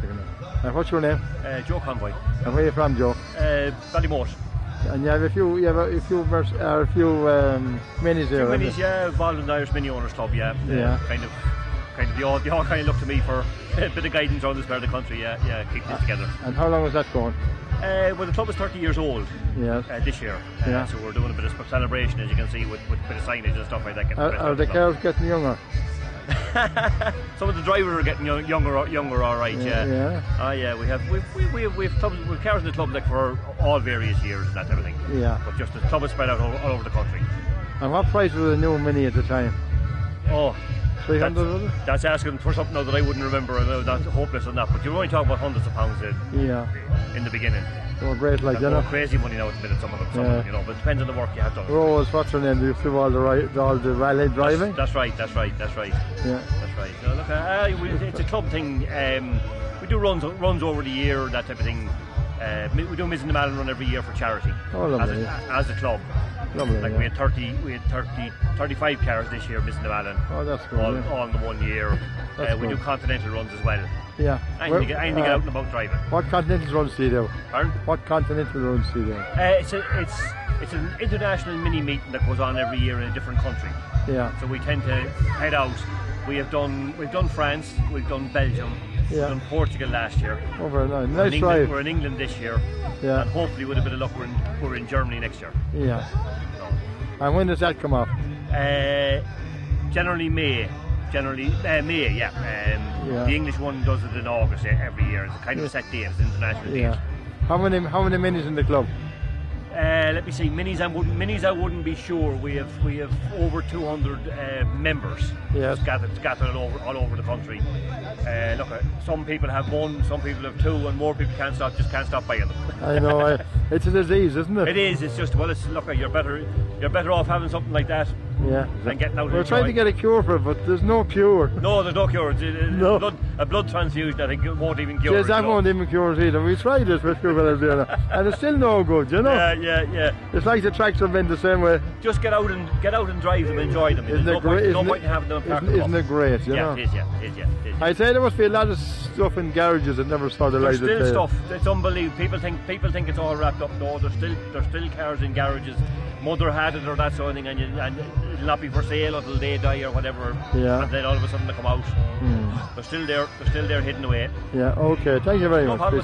second. And what's your name? Uh, Joe Convoy, And where are you from, Joe? uh, Ballymote. And you have a few, you have a, a few, vers- uh, a few um, minis there. Haven't minis, yeah, involved in the Irish Mini Owners Club, yeah. Uh, Yeah. kind of, kind of, they all, they all kind of look to me for a bit of guidance on this part of the country, yeah, yeah, keep this together. And how long was that going? Uh, well, the club is 30 years old Yes. uh, this year, uh, Yeah. so we're doing a bit of celebration, as you can see, with, with a bit of signage and stuff like that. Are, dressed are the the cars getting younger? Some of the drivers are getting young, younger, younger, all right, yeah. Yeah. Ah, yeah, we have we we we we've clubs, we've cars in the club like for all various years and that type of thing. Yeah. But just the club is spread out all, all over the country. And what price was the new mini at the time? Oh, 300 that's asking for something now that I wouldn't remember. I know that's hopeless on that. But you're only talking about hundreds of pounds in, Yeah. in the beginning. They were great, like, you know. crazy money now at the minute. Some of them, some Yeah. of them, you know. But it depends on the work you have done. Rose, what's her name? Do you do all the right, all the valet driving? That's right. That's right. That's right. Yeah. That's right. No, look, uh, it's a club thing. Um, we do runs runs over the year, that type of thing. Uh, we do and Malin run every year for charity Oh, as, a, as a club. Lovely. Like yeah. we had 30, we had 30, 35 cars this year, Mizen Malin, Oh, that's good. all, yeah. all in the one year. Uh, we do continental runs as well. yeah. Anything, Well, get, anything uh, out and about driving. What continental runs do you do? Pardon? What continental runs do you do? Uh, it's a, it's it's an international mini meeting that goes on every year in a different country. Yeah. So we tend to head out. We have done we've done France, we've done Belgium, Yeah. done Portugal last year. Oh, very nice. We're in, Nice England, drive. we're in England this year, Yeah. and hopefully with a bit of luck we're in, we're in Germany next year. Yeah. And when does that come off? Uh, generally May, generally uh, May, yeah. Um, Yeah. The English one does it in August every year. It's a kind of a set date, it's an international Yeah. date. How many how many minis in the club? Uh, let me see. Minis, I wouldn't. Minis, I wouldn't be sure. We have we have over 200 uh, members. Yes. Scattered, scattered all over all over the country. Uh, look, uh, some people have one, some people have two, and more people can't stop just can't stop buying them. I know I, it's a disease, isn't it? It is. It's just well. It's look. You're better. You're better off having something like that Yeah. than getting out. We're trying to get a cure for it, but there's no cure. No, there's no cure. It's, it's No. Blood, a blood transfusion, I think, won't even cure. Yes, that won't even cure it either. We tried it with people and it's still no good, you know? Yeah, yeah, yeah. It's like the tracks have been the same way. Just get out and get out and drive them, enjoy them. Isn't There's no it great? point, no Isn't point it, in having them parked isn't, isn't it great, you Yeah, know? it is. Yeah, it is. Yeah, it is. I'd say there must be a lot of stuff in garages that never saw the There's light of still stuff. It's unbelievable. People think people think it's all wrapped up. No, there's still there's still cars in garages. Mother had it or that sort of thing, and, you, and it'll not be for sale until they die or whatever. Yeah. And then all of a sudden they come out. Hmm. They're still there. They're still there hidden away. Yeah, okay. Thank you very No much.